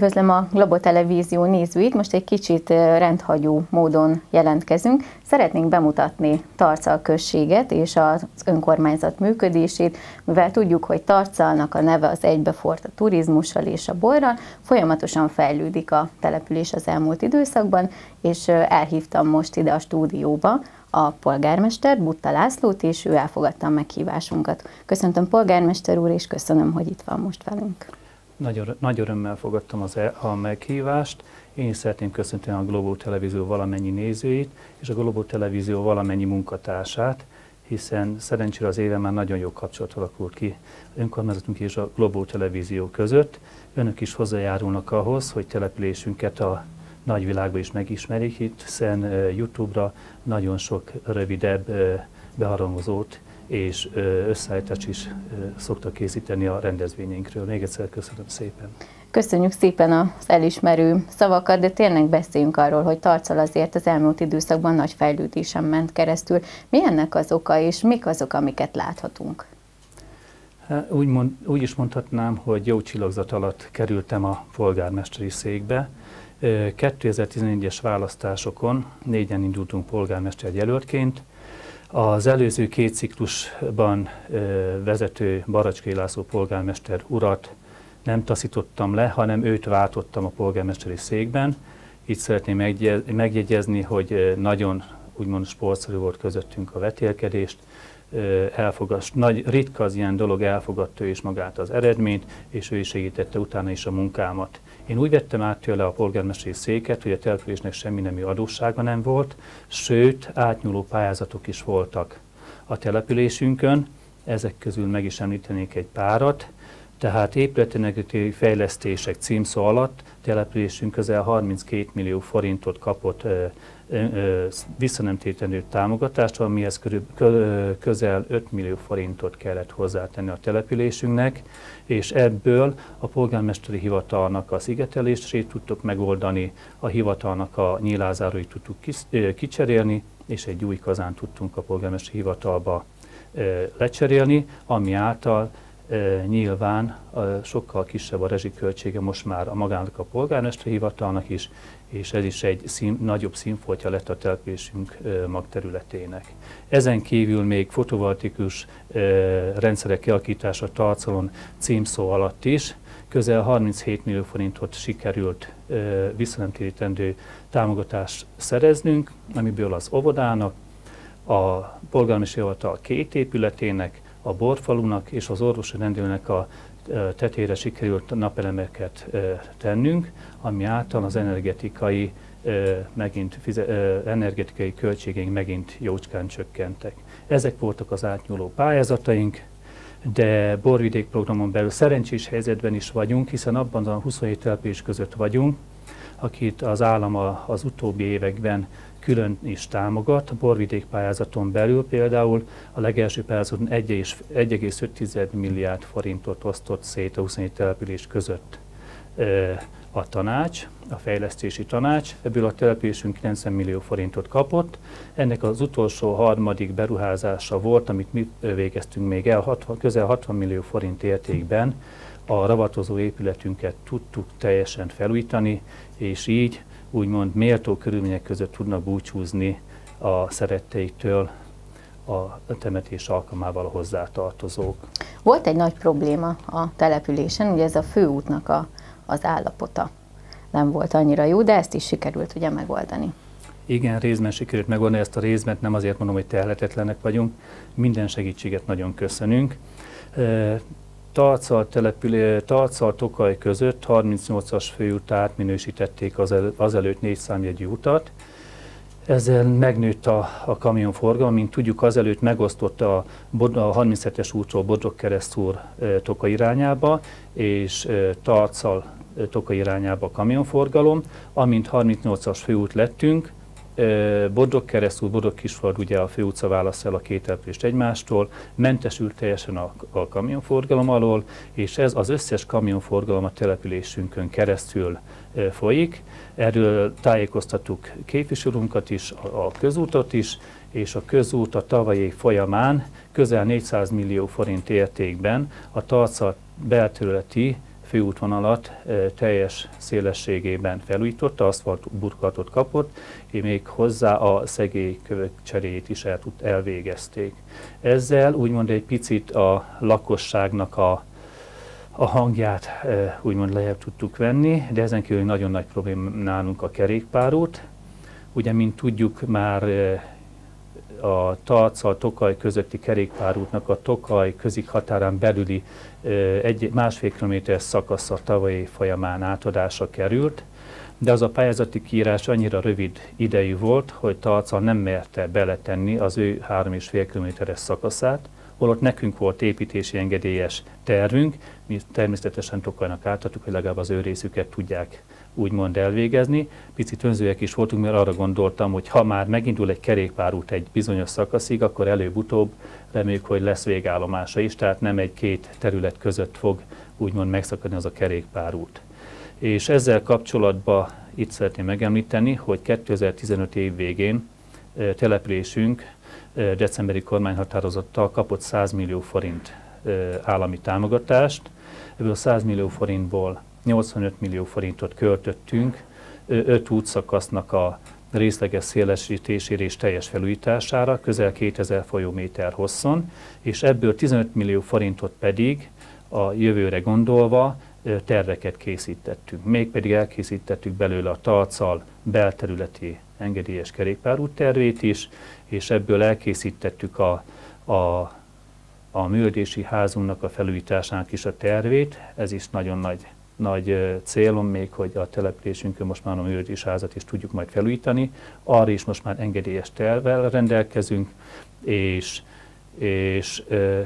Üdvözlöm a Globo Televízió nézőit, most egy kicsit rendhagyó módon jelentkezünk. Szeretnénk bemutatni Tarcal községet és az önkormányzat működését, mivel tudjuk, hogy Tarcalnak a neve az egybefort a turizmussal és a borral, folyamatosan fejlődik a település az elmúlt időszakban, és elhívtam most ide a stúdióba a polgármester, Butta Lászlót, és ő elfogadta a meghívásunkat. Köszöntöm polgármester úr, és köszönöm, hogy itt van most velünk. Nagy, nagy örömmel fogadtam az, e- a meghívást. Én is szeretném köszönteni a Globó Televízió valamennyi nézőit, és a Globó Televízió valamennyi munkatársát, hiszen szerencsére az éve már nagyon jó kapcsolat alakult ki önkormányzatunk és a Globó Televízió között. Önök is hozzájárulnak ahhoz, hogy településünket a nagyvilágban is megismerik, hiszen YouTube-ra nagyon sok rövidebb beharangozót és összeállítást is szoktak készíteni a rendezvényeinkről. Még egyszer köszönöm szépen. Köszönjük szépen az elismerő szavakat, de tényleg beszéljünk arról, hogy Tarcal azért az elmúlt időszakban nagy fejlődésen ment keresztül. Mi ennek az oka, és mik azok, amiket láthatunk? Hát, úgy, mond, úgy is mondhatnám, hogy jó csillagzat alatt kerültem a polgármesteri székbe. 2014-es választásokon négyen indultunk polgármester jelöltként, az előző két ciklusban vezető Baracskai László polgármester urat nem taszítottam le, hanem őt váltottam a polgármesteri székben. Itt szeretném megjegyezni, hogy nagyon úgymond sportszerű volt közöttünk a vetélkedést, elfogad, nagy, ritka az ilyen dolog, elfogadta ő is magát az eredményt, és ő is segítette utána is a munkámat. Én úgy vettem át tőle a polgármesteri széket, hogy a településnek semmi nemű adóssága nem volt, sőt, átnyúló pályázatok is voltak. A településünkön, ezek közül meg is említenék egy párat, tehát épületenergetikai fejlesztések címszó alatt településünk közel 32 millió forintot kapott visszanemtétenő támogatást, amihez körül, közel 5 millió forintot kellett hozzátenni a településünknek, és ebből a polgármesteri hivatalnak a szigetelését tudtuk megoldani, a hivatalnak a nyílázáróit tudtuk kicserélni, és egy új kazán tudtunk a polgármesteri hivatalba lecserélni, ami által nyilván sokkal kisebb a rezsiköltsége most már a magának a polgármesteri hivatalnak is, és ez is egy szín, nagyobb színfoltja lett a településünk magterületének. Ezen kívül még fotovoltikus rendszerek kialakítása Tarcalon címszó alatt is, közel 37 millió forintot sikerült visszanemtérítendő támogatást szereznünk, amiből az óvodának, a polgármesteri hivatal két épületének, a borfalunak és az orvosi rendelőnek a tetére sikerült napelemeket tennünk, ami által az energetikai megint energetikai költségeink megint jócskán csökkentek. Ezek voltak az átnyúló pályázataink, de borvidék programon belül szerencsés helyzetben is vagyunk, hiszen abban a 27 település között vagyunk, akit az állam az utóbbi években külön is támogat. A borvidék pályázaton belül például a legelső pályázaton 1,5 milliárd forintot osztott szét a 27 település között a tanács, a fejlesztési tanács, ebből a településünk 90 millió forintot kapott. Ennek az utolsó harmadik beruházása volt, amit mi végeztünk még el, 60, közel 60 millió forint értékben a ravatozó épületünket tudtuk teljesen felújítani, és így úgymond méltó körülmények között tudnak búcsúzni a szeretteiktől a temetés alkalmával a hozzátartozók. Volt egy nagy probléma a településen, ugye ez a főútnak a, az állapota nem volt annyira jó, de ezt is sikerült ugye megoldani. Igen, részben sikerült megoldani ezt a részben, nem azért mondom, hogy tehetetlenek vagyunk, minden segítséget nagyon köszönünk. Talcal, települé, Talcal Tokaj között 38-as főút átminősítették az el, azelőtt négy számjegyű utat. Ezzel megnőtt a, a kamionforgalom, mint tudjuk, azelőtt megosztotta a, a 37-es útról Bodrog keresztúr e, Toka irányába, és e, Talcal e, Toka irányába a kamionforgalom. Amint 38-as főút lettünk, Bodrog keresztül, Bodrog Kisford ugye a főutca válasz el a két települést egymástól, mentesült teljesen a, a kamionforgalom alól, és ez az összes kamionforgalom a településünkön keresztül folyik. Erről tájékoztattuk képviselőnket is, a, a közútot is, és a közút a tavalyi folyamán közel 400 millió forint értékben a Tarca belterületi főútvonalat teljes szélességében felújította, aszfalt burkolatot kapott, és még hozzá a szegélykövök cseréjét is el, elvégezték. Ezzel úgymond egy picit a lakosságnak a a hangját úgymond lejjebb tudtuk venni, de ezen kívül nagyon nagy probléma a kerékpárút. Ugye, mint tudjuk, már a Tarca, a Tokaj közötti kerékpárútnak a Tokaj közik határán belüli egy másfél kilométeres szakasza tavalyi folyamán átadásra került, de az a pályázati kiírás annyira rövid idejű volt, hogy Tarca nem merte beletenni az ő 3,5 kilométeres szakaszát, holott nekünk volt építési engedélyes tervünk, mi természetesen Tokajnak átadtuk, hogy legalább az ő részüket tudják úgymond elvégezni. Picit önzőek is voltunk, mert arra gondoltam, hogy ha már megindul egy kerékpárút egy bizonyos szakaszig, akkor előbb-utóbb reméljük, hogy lesz végállomása is, tehát nem egy-két terület között fog úgymond megszakadni az a kerékpárút. És ezzel kapcsolatban itt szeretném megemlíteni, hogy 2015 év végén településünk decemberi kormányhatározattal kapott 100 millió forint állami támogatást. Ebből a 100 millió forintból 85 millió forintot költöttünk öt útszakasznak a részleges szélesítésére és teljes felújítására, közel 2000 folyóméter hosszon, és ebből 15 millió forintot pedig a jövőre gondolva terveket készítettünk. Mégpedig elkészítettük belőle a talcal belterületi engedélyes kerékpárút tervét is, és ebből elkészítettük a, a, a műöldési házunknak a felújításának is a tervét. Ez is nagyon nagy, nagy célom még, hogy a településünkön most már a műöldési házat is tudjuk majd felújítani. Arra is most már engedélyes tervvel rendelkezünk, és, és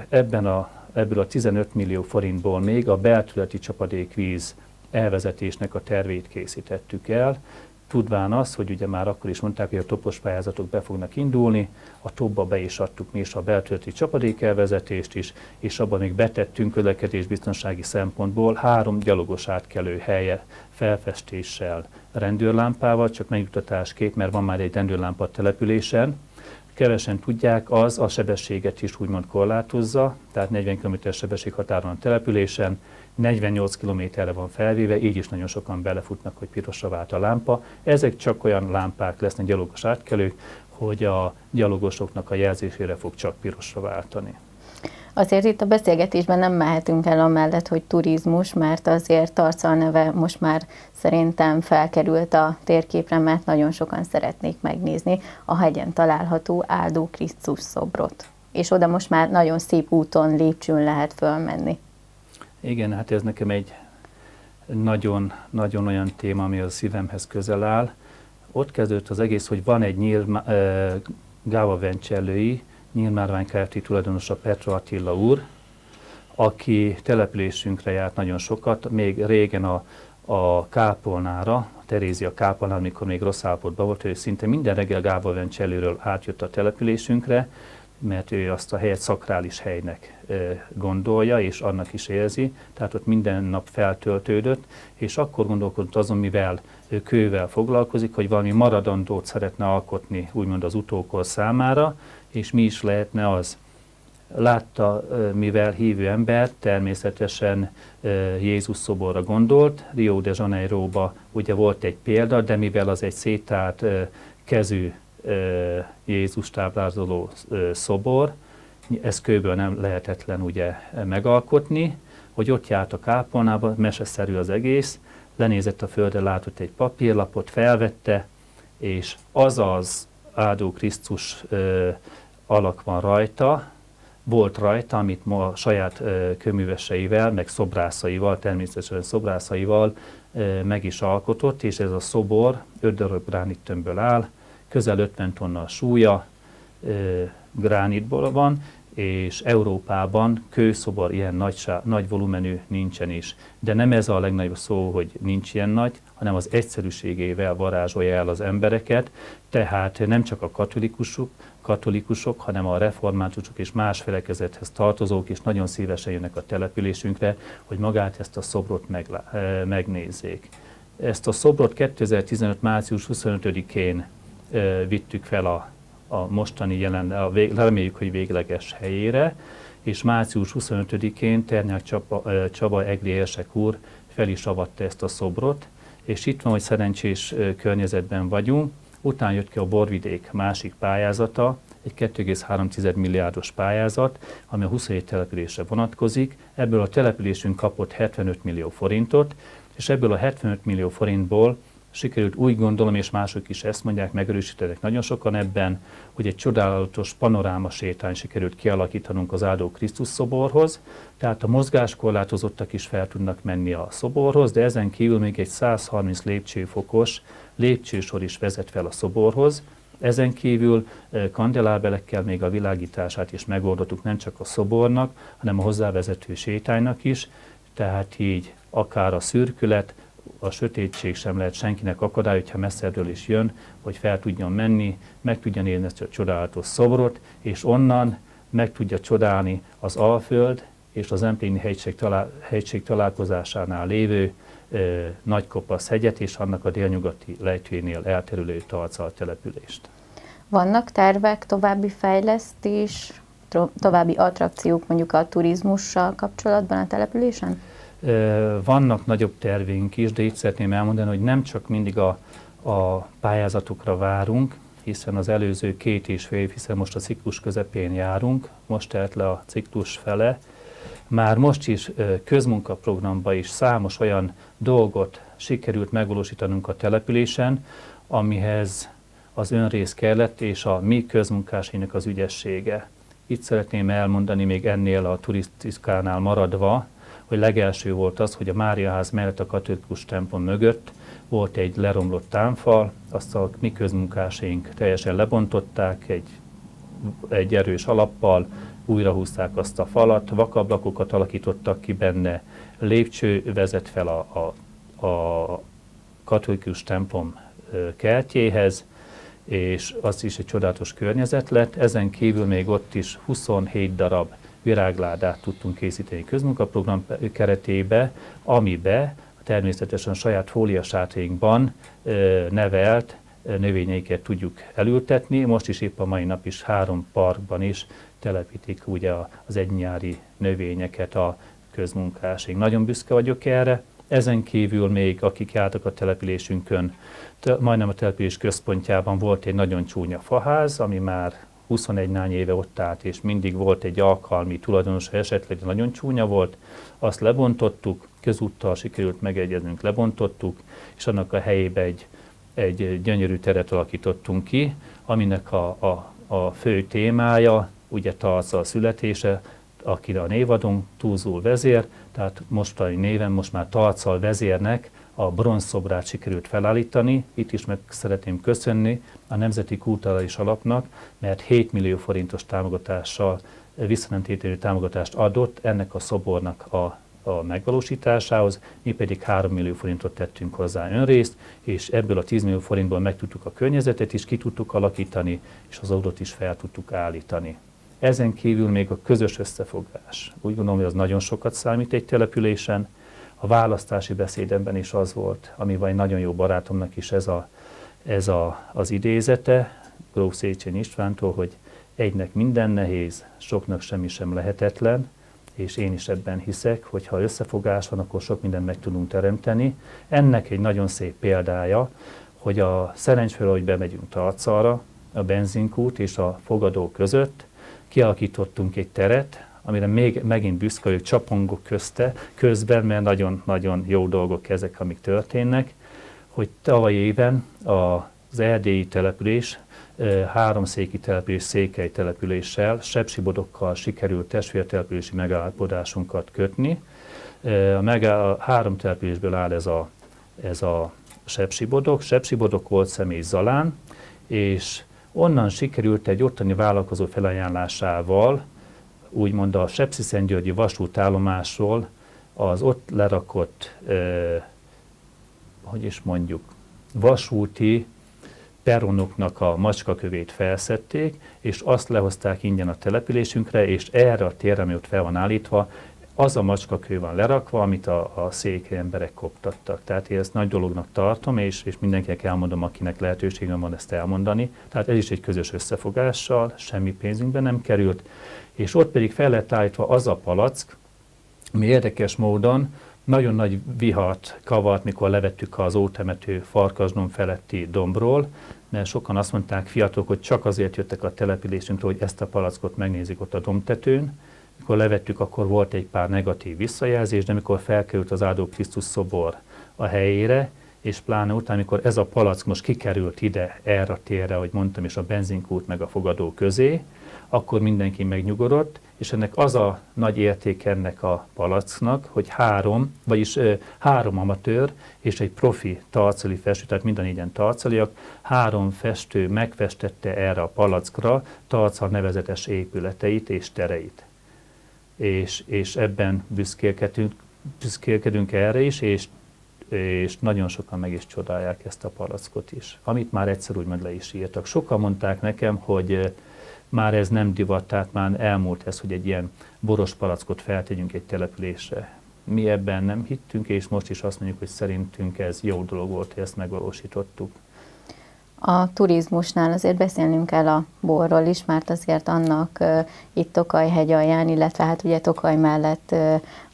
ebben a, ebből a 15 millió forintból még a beltületi csapadékvíz elvezetésnek a tervét készítettük el, tudván az, hogy ugye már akkor is mondták, hogy a topos pályázatok be fognak indulni, a topba be is adtuk mi is a beltölti csapadékelvezetést is, és abban még betettünk közlekedésbiztonsági szempontból három gyalogos átkelő helye felfestéssel, rendőrlámpával, csak megjutatásképp, mert van már egy rendőrlámpa településen, kevesen tudják, az a sebességet is úgymond korlátozza, tehát 40 km sebességhatáron a településen, 48 kilométerre van felvéve, így is nagyon sokan belefutnak, hogy pirosra vált a lámpa. Ezek csak olyan lámpák lesznek gyalogos átkelők, hogy a gyalogosoknak a jelzésére fog csak pirosra váltani. Azért itt a beszélgetésben nem mehetünk el amellett, hogy turizmus, mert azért Tarca neve most már szerintem felkerült a térképre, mert nagyon sokan szeretnék megnézni a hegyen található Áldó Krisztus szobrot. És oda most már nagyon szép úton, lépcsőn lehet fölmenni. Igen, hát ez nekem egy nagyon, nagyon olyan téma, ami a szívemhez közel áll. Ott kezdődött az egész, hogy van egy nyíl, e, Gáva Vencsellői, nyílmárvány Kft. tulajdonosa Petra Attila úr, aki településünkre járt nagyon sokat, még régen a, a Kápolnára, Terézia Kápolnál, amikor még rossz állapotban volt, ő szinte minden reggel Gáva Vencsellőről átjött a településünkre, mert ő azt a helyet szakrális helynek gondolja, és annak is érzi, tehát ott minden nap feltöltődött, és akkor gondolkodott azon, mivel kővel foglalkozik, hogy valami maradandót szeretne alkotni, úgymond az utókor számára, és mi is lehetne az. Látta, mivel hívő ember, természetesen Jézus szoborra gondolt, Rio de Janeiroba ugye volt egy példa, de mivel az egy szétált kezű Jézus táblázoló szobor, ez kőből nem lehetetlen ugye megalkotni, hogy ott járt a kápolnába, meseszerű az egész, lenézett a földre, látott egy papírlapot, felvette, és az az áldó Krisztus ö, alak van rajta, volt rajta, amit ma a saját ö, köműveseivel, meg szobrászaival, természetesen szobrászaival ö, meg is alkotott, és ez a szobor öt darab gránittömbből áll, közel 50 tonna súlya, gránitból van, és Európában kőszobor ilyen nagy, nagy volumenű nincsen is. De nem ez a legnagyobb szó, hogy nincs ilyen nagy, hanem az egyszerűségével varázsolja el az embereket, tehát nem csak a katolikusok, katolikusok, hanem a reformátusok és más felekezethez tartozók is nagyon szívesen jönnek a településünkre, hogy magát ezt a szobrot megnézzék. Ezt a szobrot 2015. március 25-én vittük fel a, a mostani jelen, a vég, reméljük, hogy végleges helyére, és március 25-én Ternyák Csaba, Csaba Egri Érsek úr fel is avatta ezt a szobrot, és itt van, hogy szerencsés környezetben vagyunk. Utána jött ki a Borvidék másik pályázata, egy 2,3 milliárdos pályázat, ami a 27 településre vonatkozik. Ebből a településünk kapott 75 millió forintot, és ebből a 75 millió forintból sikerült úgy gondolom, és mások is ezt mondják, megerősítettek nagyon sokan ebben, hogy egy csodálatos panoráma sétány sikerült kialakítanunk az áldó Krisztus szoborhoz, tehát a mozgáskorlátozottak is fel tudnak menni a szoborhoz, de ezen kívül még egy 130 lépcsőfokos lépcsősor is vezet fel a szoborhoz, ezen kívül kandelábelekkel még a világítását is megoldottuk nem csak a szobornak, hanem a hozzávezető sétánynak is, tehát így akár a szürkület, a sötétség sem lehet senkinek akadály, hogyha messzebbről is jön, hogy fel tudjon menni, meg tudja nézni ezt a csodálatos szobrot, és onnan meg tudja csodálni az Alföld és az Empléni hegység, talál, hegység találkozásánál lévő Nagykopasz hegyet és annak a délnyugati lejtőjénél elterülő Talcal települést. Vannak tervek, további fejlesztés, további attrakciók mondjuk a turizmussal kapcsolatban a településen? Vannak nagyobb tervénk is, de itt szeretném elmondani, hogy nem csak mindig a, a pályázatokra várunk, hiszen az előző két és fél év, hiszen most a ciklus közepén járunk, most telt le a ciklus fele, már most is közmunkaprogramba is számos olyan dolgot sikerült megvalósítanunk a településen, amihez az önrész kellett, és a mi közmunkásainak az ügyessége. Itt szeretném elmondani még ennél a turisztikánál maradva, hogy legelső volt az, hogy a Máriaház mellett a katolikus templom mögött volt egy leromlott támfal, azt a mi közmunkásaink teljesen lebontották egy, egy erős alappal, újra húzták azt a falat, vakablakokat alakítottak ki benne, lépcső vezet fel a, a, a katolikus templom kertjéhez, és az is egy csodálatos környezet lett. Ezen kívül még ott is 27 darab virágládát tudtunk készíteni közmunkaprogram keretébe, amibe természetesen a saját fóliasátainkban nevelt növényeiket tudjuk elültetni. Most is épp a mai nap is három parkban is telepítik ugye az egynyári növényeket a közmunkásaink. Nagyon büszke vagyok erre. Ezen kívül még, akik jártak a településünkön, majdnem a település központjában volt egy nagyon csúnya faház, ami már 21 nány éve ott állt, és mindig volt egy alkalmi tulajdonos, ha esetleg nagyon csúnya volt, azt lebontottuk, közúttal sikerült megegyeznünk, lebontottuk, és annak a helyébe egy, egy gyönyörű teret alakítottunk ki, aminek a, a, a fő témája, ugye Talca a születése, akire a névadunk, túlzul vezér, tehát mostani néven most már Talcal vezérnek a bronzszobrát sikerült felállítani. Itt is meg szeretném köszönni a Nemzeti Kulturális Alapnak, mert 7 millió forintos támogatással visszanemtételű támogatást adott ennek a szobornak a, a megvalósításához, mi pedig 3 millió forintot tettünk hozzá önrészt, és ebből a 10 millió forintból meg tudtuk a környezetet is, ki tudtuk alakítani, és az autót is fel tudtuk állítani. Ezen kívül még a közös összefogás. Úgy gondolom, hogy az nagyon sokat számít egy településen, a választási beszédemben is az volt, ami vagy nagyon jó barátomnak is ez, a, ez a, az idézete, Gróf Széchenyi Istvántól, hogy egynek minden nehéz, soknak semmi sem lehetetlen, és én is ebben hiszek, hogy ha összefogás van, akkor sok mindent meg tudunk teremteni. Ennek egy nagyon szép példája, hogy a Szerencsföl, hogy bemegyünk Tarcalra, a benzinkút és a fogadó között kialakítottunk egy teret, amire még megint büszke vagyok, csapongok közte, közben, mert nagyon-nagyon jó dolgok ezek, amik történnek, hogy tavaly éven az erdélyi település, három széki település, székely településsel, sepsibodokkal sikerült testvértelepülési megállapodásunkat kötni. A, megáll, a három településből áll ez a, ez a sepsibodok. Sepsibodok volt személy Zalán, és onnan sikerült egy ottani vállalkozó felajánlásával úgymond a Sepsiszentgyörgyi vasútállomásról az ott lerakott, eh, hogy is mondjuk, vasúti peronoknak a macskakövét felszették, és azt lehozták ingyen a településünkre, és erre a térre, ami ott fel van állítva, az a macskakő van lerakva, amit a, a székely emberek koptattak. Tehát én ezt nagy dolognak tartom, és, és mindenkinek elmondom, akinek lehetőségem van ezt elmondani. Tehát ez is egy közös összefogással, semmi pénzünkbe nem került, és ott pedig fel lett állítva az a palack, ami érdekes módon nagyon nagy vihat kavart, mikor levettük az ótemető farkasdom feletti dombról, mert sokan azt mondták fiatalok, hogy csak azért jöttek a településünkről, hogy ezt a palackot megnézik ott a domtetőn. Mikor levettük, akkor volt egy pár negatív visszajelzés, de mikor felkerült az áldó Krisztus szobor a helyére, és pláne utána, amikor ez a palack most kikerült ide, erre a térre, ahogy mondtam, és a benzinkút meg a fogadó közé, akkor mindenki megnyugodott, és ennek az a nagy érték ennek a palacknak, hogy három, vagyis ö, három amatőr és egy profi tarcali festő, tehát mind a négyen tarcaliak, három festő megfestette erre a palackra tarcal nevezetes épületeit és tereit. És, és ebben büszkélkedünk, büszkélkedünk erre is, és és nagyon sokan meg is csodálják ezt a palackot is, amit már egyszer úgy meg le is írtak. Sokan mondták nekem, hogy már ez nem divat, tehát már elmúlt ez, hogy egy ilyen boros palackot feltegyünk egy településre. Mi ebben nem hittünk, és most is azt mondjuk, hogy szerintünk ez jó dolog volt, hogy ezt megvalósítottuk. A turizmusnál azért beszélnünk kell a borról is, mert azért annak itt Tokaj hegy alján, illetve hát ugye Tokaj mellett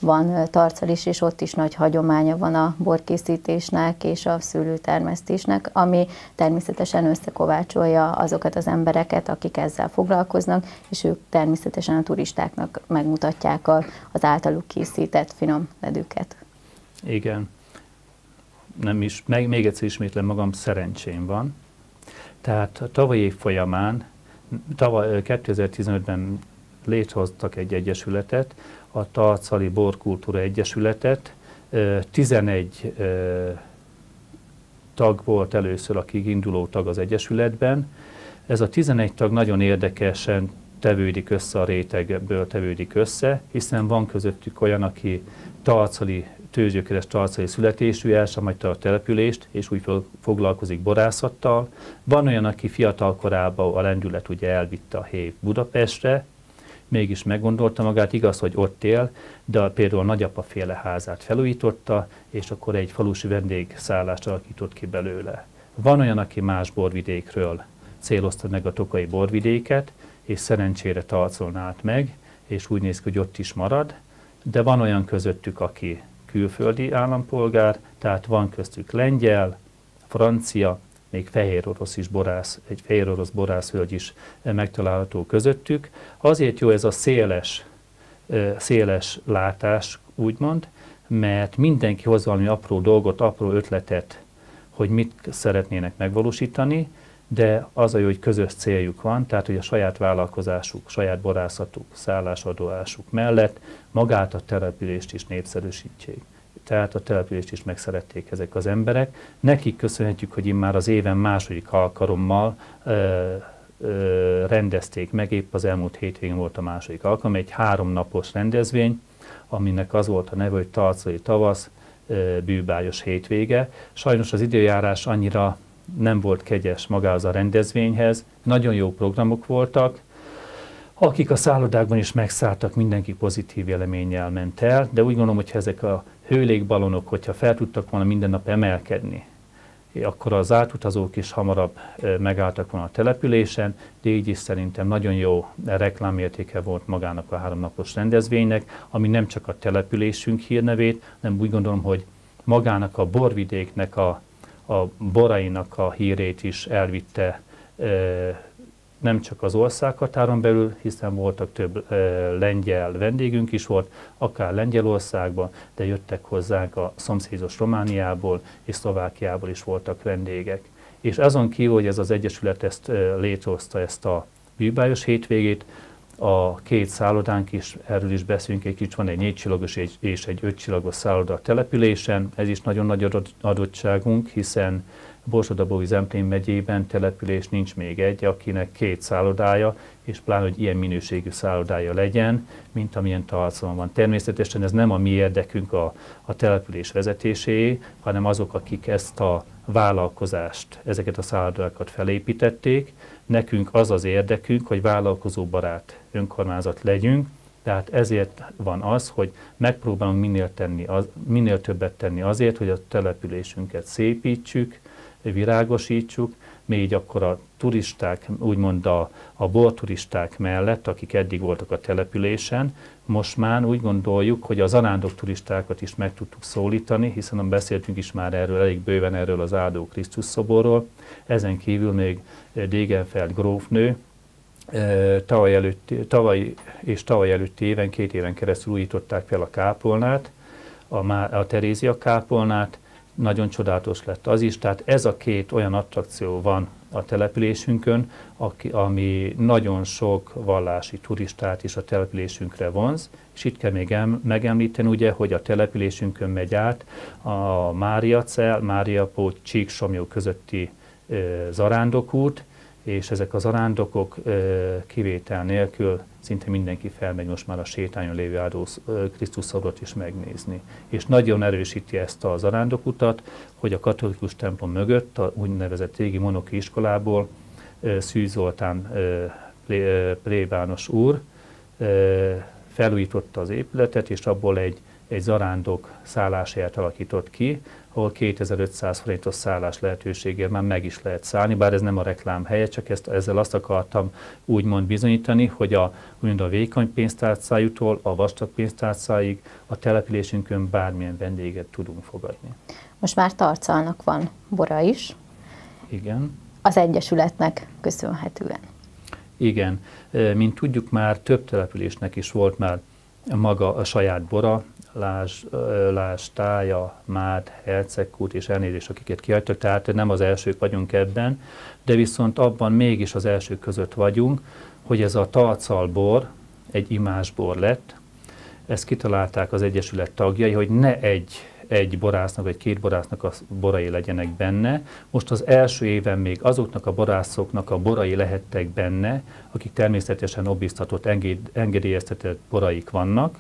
van Tarcal is, és ott is nagy hagyománya van a borkészítésnek és a szülőtermesztésnek, ami természetesen összekovácsolja azokat az embereket, akik ezzel foglalkoznak, és ők természetesen a turistáknak megmutatják a, az általuk készített finom ledüket. Igen. Nem is, meg, még egyszer ismétlem magam, szerencsém van, tehát a tavalyi év folyamán, tavaly 2015-ben létrehoztak egy egyesületet, a Tarcali Borkultúra Egyesületet, 11 tag volt először, aki induló tag az Egyesületben. Ez a 11 tag nagyon érdekesen tevődik össze a rétegből, tevődik össze, hiszen van közöttük olyan, aki tarcali tőzsgyökeres tarcai születésű, el sem a települést, és úgy foglalkozik borászattal. Van olyan, aki fiatal korában a lendület ugye elvitte a hév Budapestre, mégis meggondolta magát, igaz, hogy ott él, de például a nagyapa féle házát felújította, és akkor egy falusi vendégszállást alakított ki belőle. Van olyan, aki más borvidékről célozta meg a tokai borvidéket, és szerencsére tarcoln át meg, és úgy néz ki, hogy ott is marad, de van olyan közöttük, aki külföldi állampolgár, tehát van köztük lengyel, francia, még fehér orosz is borász, egy fehér orosz borászhölgy is megtalálható közöttük. Azért jó ez a széles, széles látás, úgymond, mert mindenki hoz valami apró dolgot, apró ötletet, hogy mit szeretnének megvalósítani, de az a jó, hogy közös céljuk van, tehát hogy a saját vállalkozásuk, saját borászatuk, szállásadóásuk mellett magát a települést is népszerűsítsék. Tehát a települést is megszerették ezek az emberek. Nekik köszönhetjük, hogy immár az éven második alkalommal ö, ö, rendezték meg, épp az elmúlt hétvégén volt a második alkalom, egy háromnapos rendezvény, aminek az volt a neve, hogy Tarcai tavasz, bűbájos hétvége. Sajnos az időjárás annyira nem volt kegyes magához a rendezvényhez, nagyon jó programok voltak, akik a szállodákban is megszálltak, mindenki pozitív véleménnyel ment el, de úgy gondolom, hogy ezek a hőlékbalonok, hogyha fel tudtak volna minden nap emelkedni, akkor az átutazók is hamarabb megálltak volna a településen, de így is szerintem nagyon jó reklámértéke volt magának a háromnapos rendezvénynek, ami nem csak a településünk hírnevét, hanem úgy gondolom, hogy magának a borvidéknek a a borainak a hírét is elvitte nem csak az országhatáron belül, hiszen voltak több lengyel vendégünk is volt, akár Lengyelországban, de jöttek hozzánk a szomszédos Romániából és Szlovákiából is voltak vendégek. És azon kívül, hogy ez az Egyesület ezt létrehozta ezt a bűbájos hétvégét, a két szállodánk is, erről is beszélünk egy kicsit, van egy négy csillagos és egy öt csillagos szálloda a településen, ez is nagyon nagy adottságunk, hiszen Borsodabói Zemplén megyében település nincs még egy, akinek két szállodája, és pláne, hogy ilyen minőségű szállodája legyen, mint amilyen Talcon van. Természetesen ez nem a mi érdekünk a, a település vezetéséé, hanem azok, akik ezt a vállalkozást, ezeket a szállodákat felépítették. Nekünk az az érdekünk, hogy vállalkozóbarát önkormányzat legyünk, tehát ezért van az, hogy megpróbálunk minél, tenni, az, minél többet tenni azért, hogy a településünket szépítsük, virágosítsuk, még akkor a turisták, úgymond a, a borturisták mellett, akik eddig voltak a településen, most már úgy gondoljuk, hogy a zarándok turistákat is meg tudtuk szólítani, hiszen beszéltünk is már erről, elég bőven erről az Áldó Krisztus szoborról. Ezen kívül még Dégenfeld grófnő, tavaly, előtt, tavaly és tavaly előtti éven, két éven keresztül újították fel a kápolnát, a, a Terézia kápolnát, nagyon csodálatos lett az is, tehát ez a két olyan attrakció van a településünkön, aki, ami nagyon sok vallási turistát is a településünkre vonz, és itt kell még em, megemlíteni ugye, hogy a településünkön megy át a Mária Cel, Mária Pót, Csík-Somjó közötti e, zarándokút, és ezek az arándokok kivétel nélkül szinte mindenki felmegy most már a sétányon lévő áldó Krisztus szobrot is megnézni. És nagyon erősíti ezt az arándokutat, hogy a katolikus templom mögött, a úgynevezett régi monoki iskolából Szűz Zoltán plébános úr felújította az épületet, és abból egy, egy zarándok szálláshelyet alakított ki, ahol 2500 forintos szállás lehetőségért már meg is lehet szállni, bár ez nem a reklám helye, csak ezt, ezzel azt akartam úgymond bizonyítani, hogy a, úgymond a vékony pénztárcájútól a vastag pénztárcáig a településünkön bármilyen vendéget tudunk fogadni. Most már Tarcalnak van bora is. Igen. Az Egyesületnek köszönhetően. Igen. Mint tudjuk, már több településnek is volt már maga a saját bora, Lás, Lás Tája, Mád, Hercegkút és elnézés, akiket kihagytak, tehát nem az elsők vagyunk ebben, de viszont abban mégis az elsők között vagyunk, hogy ez a talcalbor egy imásbor lett, ezt kitalálták az Egyesület tagjai, hogy ne egy, egy borásznak vagy két borásznak a borai legyenek benne. Most az első éven még azoknak a borászoknak a borai lehettek benne, akik természetesen obbiztatott, engedélyeztetett boraik vannak,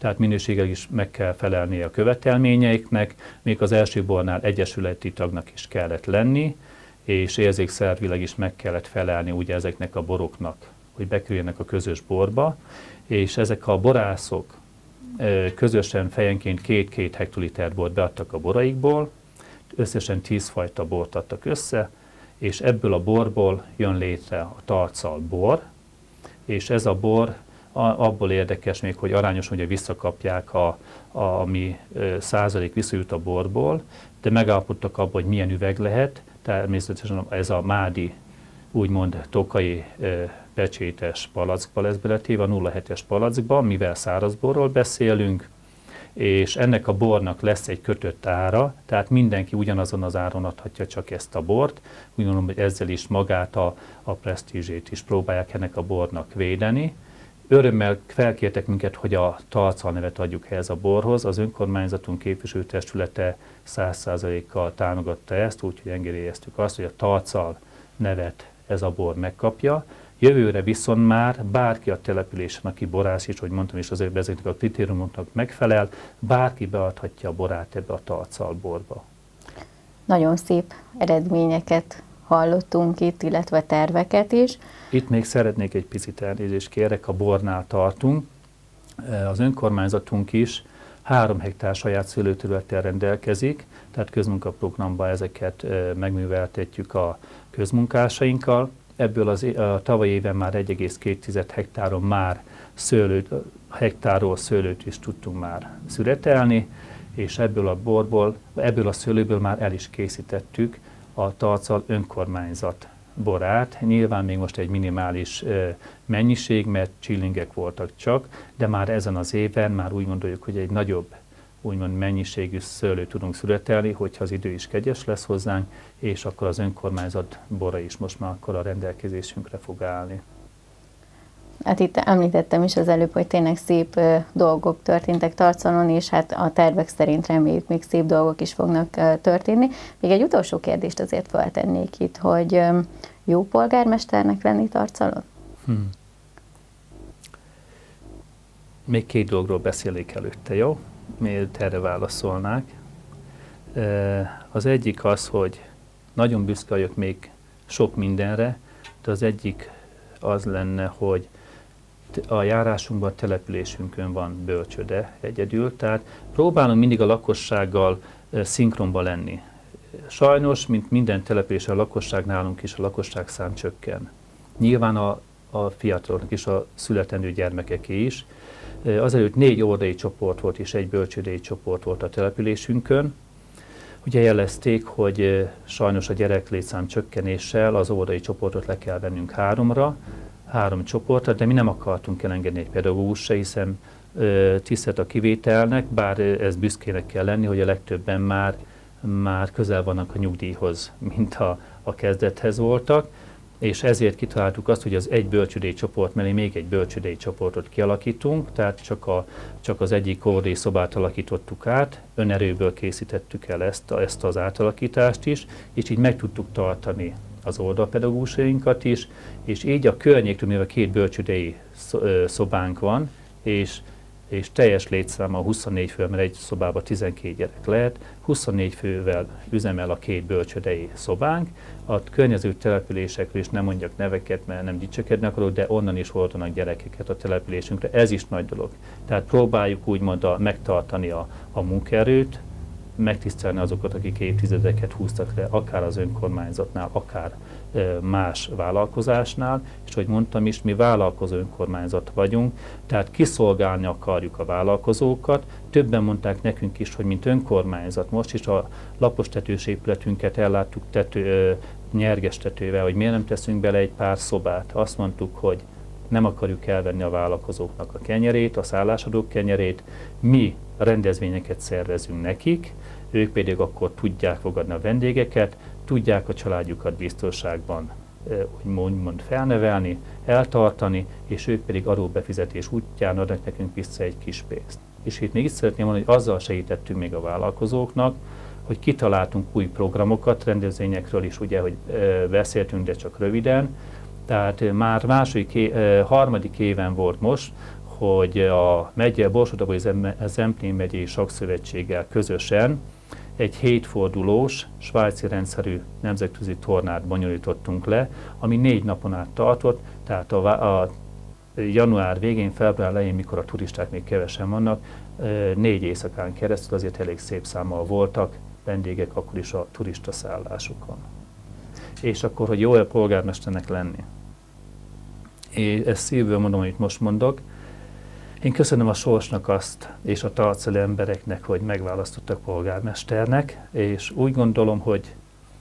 tehát minőséggel is meg kell felelni a követelményeiknek, még az első bornál egyesületi tagnak is kellett lenni, és érzékszervileg is meg kellett felelni ugye ezeknek a boroknak, hogy bekerüljenek a közös borba, és ezek a borászok közösen fejenként két-két hektoliter bort beadtak a boraikból, összesen tíz fajta bort adtak össze, és ebből a borból jön létre a tarcal bor, és ez a bor abból érdekes még, hogy arányosan ugye visszakapják a, a, ami százalék visszajut a borból, de megállapodtak abban, hogy milyen üveg lehet, természetesen ez a mádi úgymond tokai pecsétes palackba lesz beletéve, a 0,7-es palackba, mivel szárazborról beszélünk, és ennek a bornak lesz egy kötött ára, tehát mindenki ugyanazon az áron adhatja csak ezt a bort. Úgy gondolom, hogy ezzel is magát a, a presztízsét is próbálják ennek a bornak védeni. Örömmel felkértek minket, hogy a talcal nevet adjuk ehhez a borhoz. Az önkormányzatunk képviselőtestülete 100%-kal támogatta ezt, úgyhogy engedélyeztük azt, hogy a talcal nevet ez a bor megkapja. Jövőre viszont már bárki a településen, aki borász is, hogy mondtam is, azért ezeknek a kritériumoknak megfelel, bárki beadhatja a borát ebbe a talcal borba. Nagyon szép eredményeket hallottunk itt, illetve terveket is. Itt még szeretnék egy picit elnézést kérek, a bornál tartunk. Az önkormányzatunk is három hektár saját szőlőterülettel rendelkezik, tehát közmunkaprogramban ezeket megműveltetjük a közmunkásainkkal. Ebből az, a tavaly éven már 1,2 hektáron már szőlőt, hektárról szőlőt is tudtunk már szüretelni, és ebből a borból, ebből a szőlőből már el is készítettük a Tarcal önkormányzat borát. Nyilván még most egy minimális mennyiség, mert csillingek voltak csak, de már ezen az éven már úgy gondoljuk, hogy egy nagyobb úgymond mennyiségű szőlőt tudunk születelni, hogyha az idő is kegyes lesz hozzánk, és akkor az önkormányzat bora is most már akkor a rendelkezésünkre fog állni. Hát itt említettem is az előbb, hogy tényleg szép dolgok történtek Tarcalon, és hát a tervek szerint reméljük még szép dolgok is fognak történni. Még egy utolsó kérdést azért feltennék itt, hogy jó polgármesternek lenni Tarcalon? Hmm. Még két dologról beszélik előtte, jó? Miért erre válaszolnák. Az egyik az, hogy nagyon büszke vagyok még sok mindenre, de az egyik az lenne, hogy a járásunkban, a településünkön van bölcsöde egyedül, tehát próbálunk mindig a lakossággal szinkronba lenni. sajnos, mint minden település, a lakosság nálunk is a lakosság szám csökken. Nyilván a, a fiataloknak is, a születendő gyermekeké is. Azelőtt négy óvodai csoport volt és egy bölcsődei csoport volt a településünkön. Ugye jelezték, hogy sajnos a gyerek létszám csökkenéssel az óvodai csoportot le kell vennünk háromra, három csoportra, de mi nem akartunk elengedni. Egy pedagógus se, hiszen tisztelt a kivételnek, bár ez büszkének kell lenni, hogy a legtöbben már, már közel vannak a nyugdíjhoz, mint a, a kezdethez voltak, és ezért kitaláltuk azt, hogy az egy bölcsődei csoport mellé még egy bölcsődei csoportot kialakítunk, tehát csak, a, csak az egyik kódé szobát alakítottuk át, önerőből készítettük el ezt, ezt az átalakítást is, és így meg tudtuk tartani az oldalpedagógusainkat is, és így a környéktől, mivel két bölcsődei szobánk van, és és teljes létszáma 24 fő, mert egy szobában 12 gyerek lehet, 24 fővel üzemel a két bölcsödei szobánk, a környező településekről is nem mondjak neveket, mert nem dicsekedni akarok, de onnan is hordanak gyerekeket a településünkre, ez is nagy dolog. Tehát próbáljuk úgymond a, megtartani a, a munkaerőt, megtisztelni azokat, akik évtizedeket húztak le, akár az önkormányzatnál, akár más vállalkozásnál, és hogy mondtam is, mi vállalkozó önkormányzat vagyunk, tehát kiszolgálni akarjuk a vállalkozókat. Többen mondták nekünk is, hogy mint önkormányzat most is a lapos tetős épületünket elláttuk tető, nyerges tetővel, hogy miért nem teszünk bele egy pár szobát. Azt mondtuk, hogy nem akarjuk elvenni a vállalkozóknak a kenyerét, a szállásadók kenyerét, mi rendezvényeket szervezünk nekik, ők pedig akkor tudják fogadni a vendégeket, tudják a családjukat biztonságban úgymond felnevelni, eltartani, és ők pedig adóbefizetés útján adnak nekünk vissza egy kis pénzt. És itt még itt szeretném mondani, hogy azzal segítettünk még a vállalkozóknak, hogy kitaláltunk új programokat, rendezvényekről is ugye, hogy beszéltünk, de csak röviden. Tehát már második, harmadik éven volt most, hogy a megye, Borsodabói Zemplén megyei Sakszövetséggel közösen egy hétfordulós, svájci rendszerű nemzetközi tornát bonyolítottunk le, ami négy napon át tartott, tehát a, a január végén, február elején, mikor a turisták még kevesen vannak, négy éjszakán keresztül azért elég szép számmal voltak vendégek akkor is a turista szállásokon. És akkor, hogy jó a polgármesternek lenni. Én ezt szívből mondom, amit most mondok, én köszönöm a sorsnak azt, és a tarceli embereknek, hogy megválasztottak polgármesternek, és úgy gondolom, hogy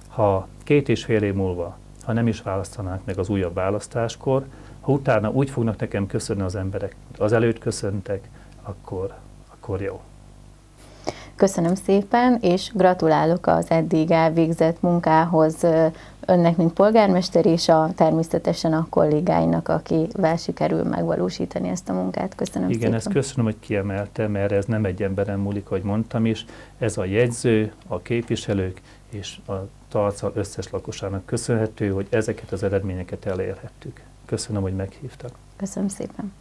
ha két és fél év múlva, ha nem is választanák meg az újabb választáskor, ha utána úgy fognak nekem köszönni az emberek, az előtt köszöntek, akkor, akkor jó. Köszönöm szépen, és gratulálok az eddig elvégzett munkához önnek, mint polgármester, és a, természetesen a kollégáinak, akivel sikerül megvalósítani ezt a munkát. Köszönöm Igen, szépen. ezt köszönöm, hogy kiemeltem, mert ez nem egy emberen múlik, ahogy mondtam is. Ez a jegyző, a képviselők és a tarcal összes lakosának köszönhető, hogy ezeket az eredményeket elérhettük. Köszönöm, hogy meghívtak. Köszönöm szépen.